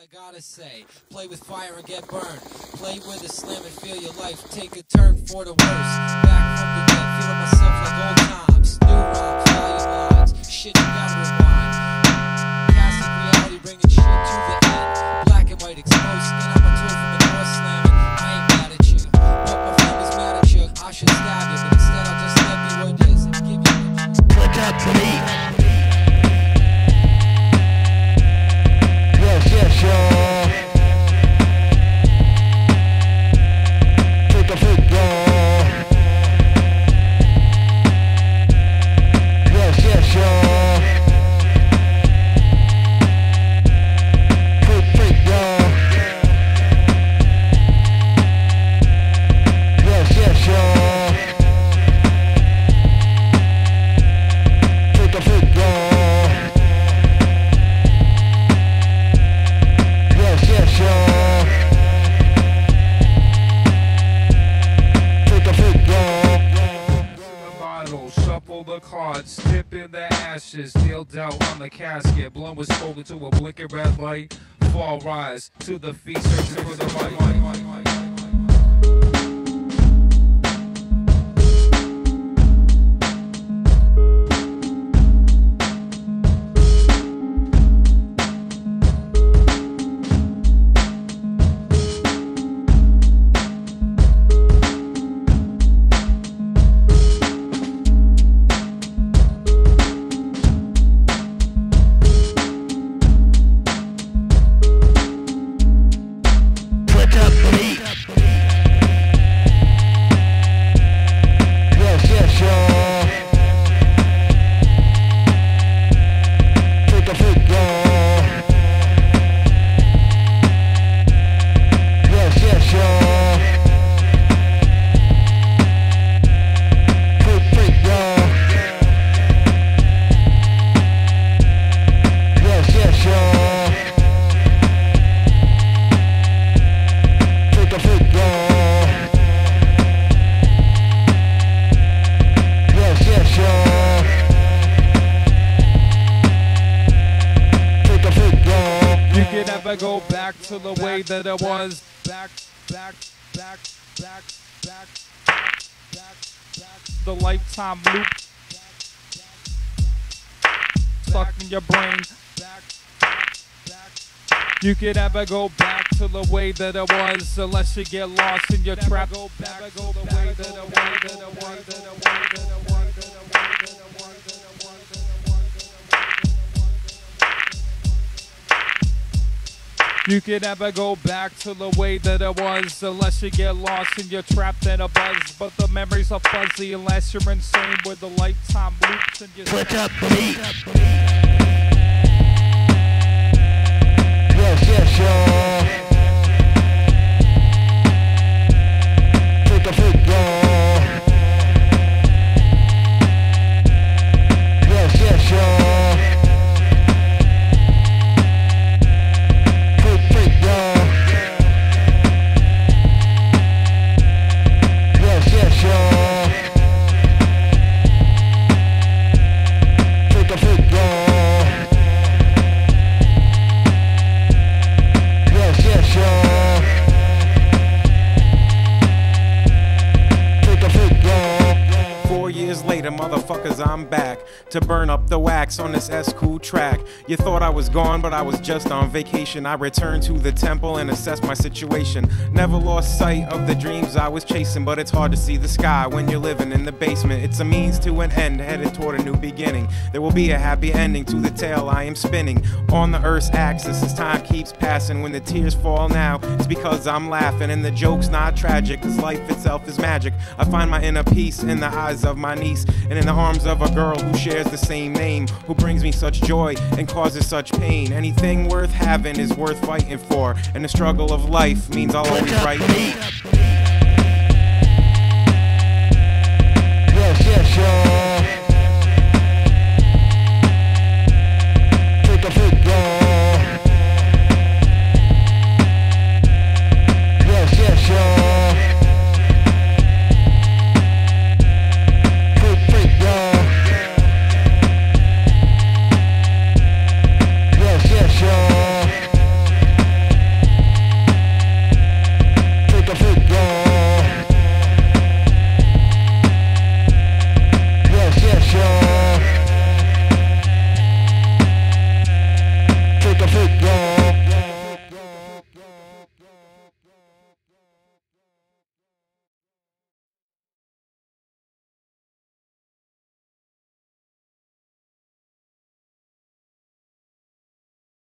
I gotta say. Play with fire and get burned. Play with a slam and feel your life take a turn for the worse. Back from the dead, feeling myself like ashes, kneel down on the casket. Blood was spoken to a blinking red light. Fall rise to the feet, searching for the light. Never go back to the way that it was. Back, back, back, back, back, back, back, back. The lifetime loop. Stuck in your brain. Back, back, back. You can never go back to the way that it was unless you get lost in your trap. Go back to the way that it was. that it was, that it was, You can never go back to the way that it was unless you get lost and you're trapped in a buzz. But the memories are fuzzy unless you're insane with the lifetime loops and you Click up me. Yes, yes, motherfuckers, I'm back to burn up the wax on this Es-Kooh track. You thought I was gone, but I was just on vacation. I returned to the temple and assessed my situation. Never lost sight of the dreams I was chasing, but it's hard to see the sky when you're living in the basement. It's a means to an end, headed toward a new beginning. There will be a happy ending to the tale I am spinning on the Earth's axis as time keeps passing. When the tears fall now, it's because I'm laughing, and the joke's not tragic, cause life itself is magic. I find my inner peace in the eyes of my niece and in the arms of a girl who shares the same name, who brings me such joy and causes such pain. Anything worth having is worth fighting for, and the struggle of life means I'll always Click